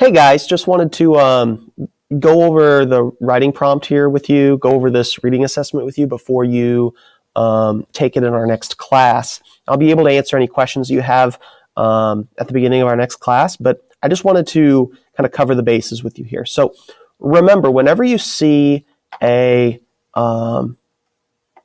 hey guys, just wanted to um, go over the writing prompt here with you, go over this reading assessment with you before you um, take it in our next class. I'll be able to answer any questions you have um, at the beginning of our next class, but I just wanted to kind of cover the bases with you here. So remember, whenever you see a um,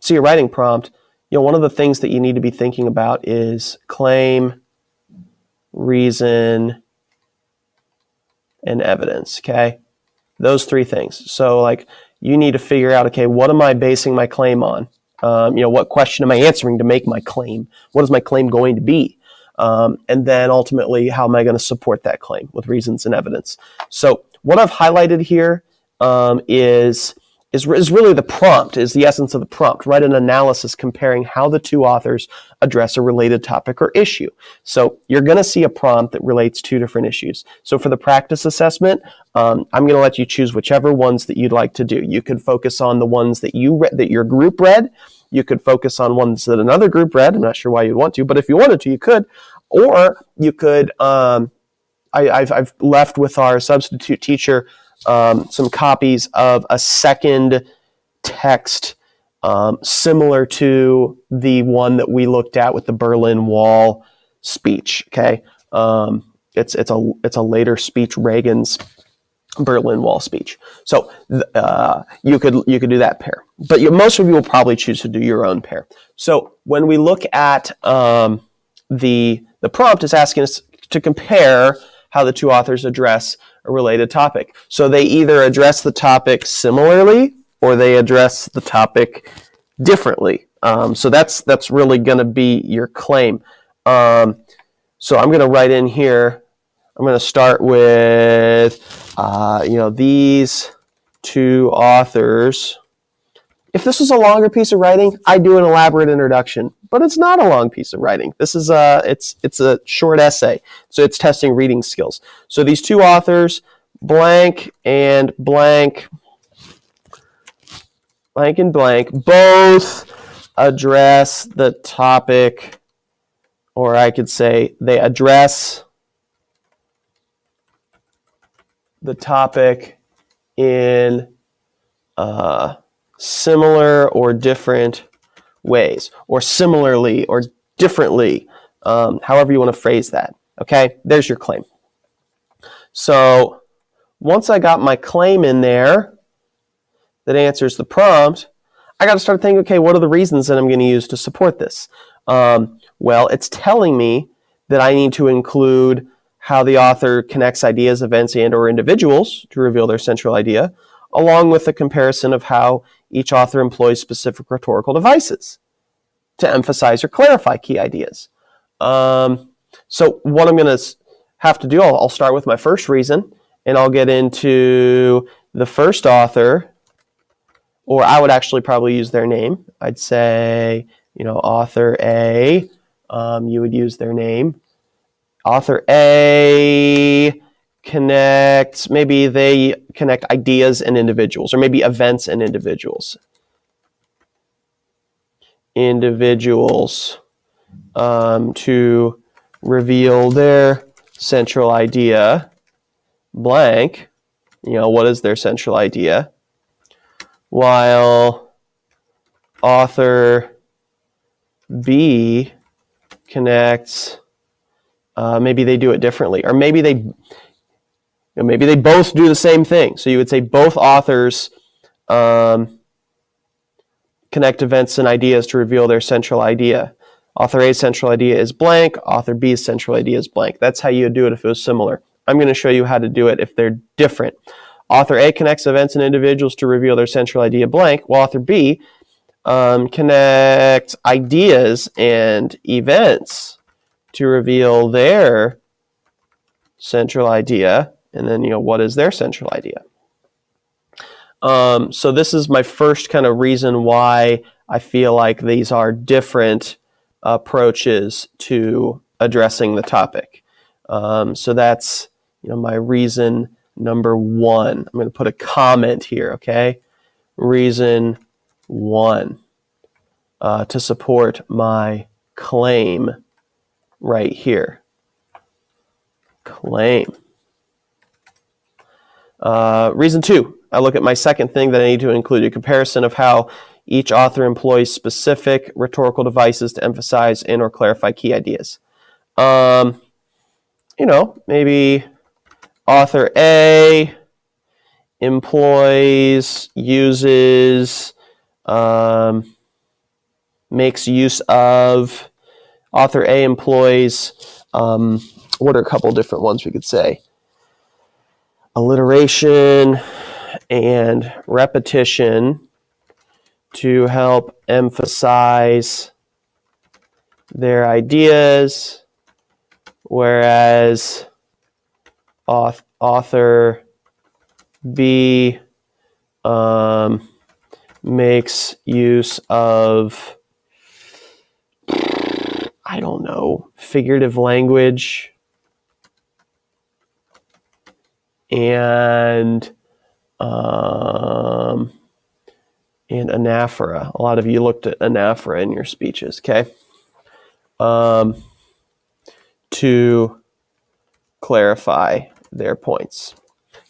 see a writing prompt, you know one of the things that you need to be thinking about is claim, reason, and evidence. Okay, those three things. So like you need to figure out, okay, what am I basing my claim on? Um, you know, what question am I answering to make my claim? What is my claim going to be? Um, and then ultimately, how am I going to support that claim with reasons and evidence? So what I've highlighted here um, is is, is really the prompt, is the essence of the prompt. Write an analysis comparing how the two authors address a related topic or issue. So you're going to see a prompt that relates two different issues. So for the practice assessment, um, I'm going to let you choose whichever ones that you'd like to do. You could focus on the ones that you re- that your group read. You could focus on ones that another group read. I'm not sure why you'd want to, but if you wanted to, you could. Or you could. Um, I, I've, I've left with our substitute teacher um, some copies of a second text um, similar to the one that we looked at with the Berlin Wall speech. Okay, um, it's it's a it's a later speech, Reagan's Berlin Wall speech. So uh, you could you could do that pair, but you, most of you will probably choose to do your own pair. So when we look at um, the the prompt is asking us to compare how the two authors address a related topic. So they either address the topic similarly or they address the topic differently. Um, so that's that's really going to be your claim. Um, so I'm going to write in here. I'm going to start with uh, you know these two authors. If this was a longer piece of writing, I'd do an elaborate introduction but it's not a long piece of writing. This is a it's it's a short essay, so it's testing reading skills. So these two authors, blank and blank, blank and blank, both address the topic, or I could say they address the topic in uh, similar or different ways, or similarly, or differently, um, however you want to phrase that. Okay, there's your claim. So once I got my claim in there that answers the prompt, I got to start thinking, okay, what are the reasons that I'm going to use to support this? Um, well, it's telling me that I need to include how the author connects ideas, events, and or individuals to reveal their central idea, along with a comparison of how each author employs specific rhetorical devices to emphasize or clarify key ideas. Um, so what I'm going to have to do, I'll, I'll start with my first reason, and I'll get into the first author, or I would actually probably use their name. I'd say, you know, author A, um, you would use their name. Author A connects, maybe they connect ideas and individuals, or maybe events and individuals. Individuals um, to reveal their central idea blank. You know, what is their central idea? While author B connects, uh, maybe they do it differently, or maybe they know, maybe they both do the same thing. So you would say both authors um, connect events and ideas to reveal their central idea. Author A's central idea is blank. Author B's central idea is blank. That's how you would do it if it was similar. I'm going to show you how to do it if they're different. Author A connects events and individuals to reveal their central idea blank, while author B um, connects ideas and events to reveal their central idea and then you know what is their central idea. Um, so this is my first kind of reason why I feel like these are different approaches to addressing the topic. Um, so that's you know my reason number one. I'm going to put a comment here, okay? Reason one uh, to support my claim right here. Claim. Uh, reason two, I look at my second thing that I need to include a comparison of how each author employs specific rhetorical devices to emphasize and or clarify key ideas. Um, you know, maybe author A employs, uses, um, makes use of. Author A employs, um, what are a couple different ones we could say? Alliteration and repetition to help emphasize their ideas, whereas author B um, makes use of, I don't know, figurative language and um, and anaphora. A lot of you looked at anaphora in your speeches, okay? Um, to clarify their points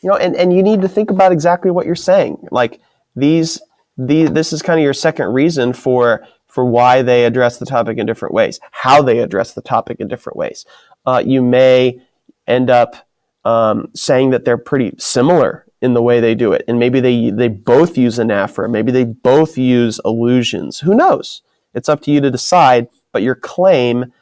you know, and, and you need to think about exactly what you're saying. Like these, the, this is kind of your second reason for for why they address the topic in different ways, how they address the topic in different ways. Uh, you may end up um, saying that they're pretty similar in the way they do it, and maybe they they both use anaphora, maybe they both use allusions. Who knows? It's up to you to decide. But your claim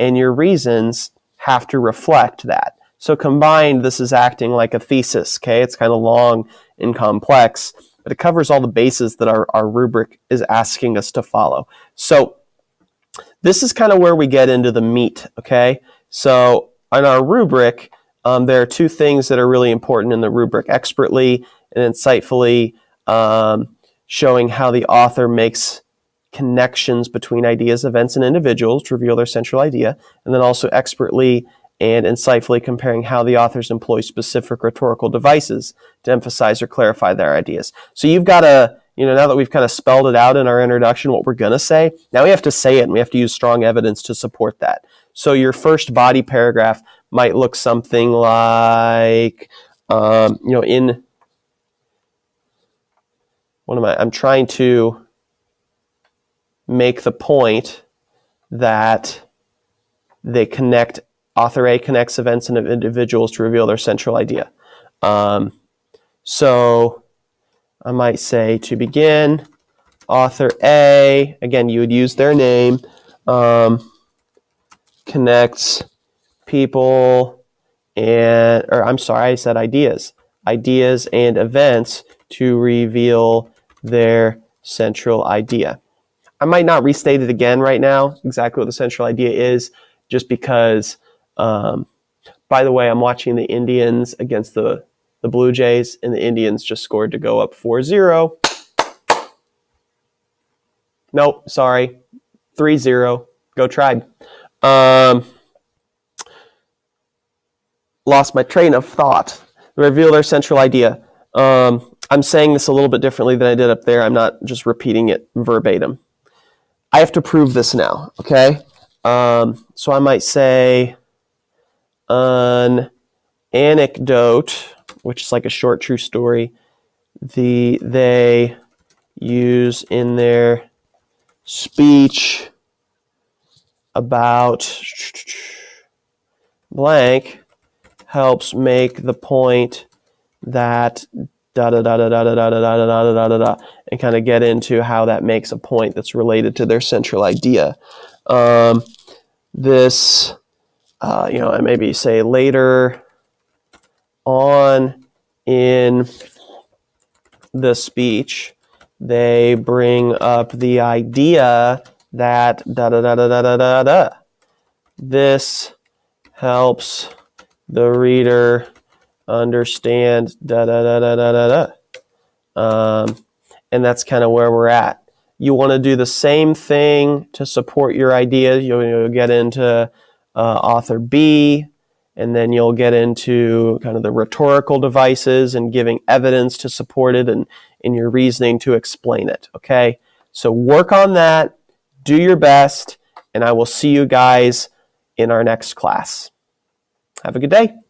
and your reasons have to reflect that. So combined, this is acting like a thesis, okay? It's kind of long and complex, but it covers all the bases that our, our rubric is asking us to follow. So this is kind of where we get into the meat, okay? So on our rubric, um, there are two things that are really important in the rubric, expertly and insightfully um, showing how the author makes connections between ideas, events, and individuals to reveal their central idea, and then also expertly and insightfully comparing how the authors employ specific rhetorical devices to emphasize or clarify their ideas. So you've got to, you know, now that we've kind of spelled it out in our introduction, what we're going to say, now we have to say it and we have to use strong evidence to support that. So your first body paragraph might look something like, um, you know, in, what am I, I'm trying to make the point that they connect Author A connects events and individuals to reveal their central idea. Um, so I might say to begin, author A, again, you would use their name, um, connects people and, or I'm sorry, I said ideas, ideas and events to reveal their central idea. I might not restate it again right now, exactly what the central idea is, just because um, by the way, I'm watching the Indians against the, the Blue Jays, and the Indians just scored to go up 4 0. Nope, sorry. 3 0. Go tribe. Um, lost my train of thought. Reveal their central idea. Um, I'm saying this a little bit differently than I did up there. I'm not just repeating it verbatim. I have to prove this now, okay? Um, so I might say an anecdote, which is like a short true story, the they use in their speech about blank helps make the point that da da da da da da da da da da da da da and kind of get into how that makes a point that's related to their central idea. Um, this uh, you know, and maybe say later on in the speech, they bring up the idea that da da da da da da da. This helps the reader understand da da da da da da da. Um, and that's kind of where we're at. You want to do the same thing to support your ideas. You'll, you'll get into uh, author B, and then you'll get into kind of the rhetorical devices and giving evidence to support it and in your reasoning to explain it. Okay, so work on that, do your best, and I will see you guys in our next class. Have a good day.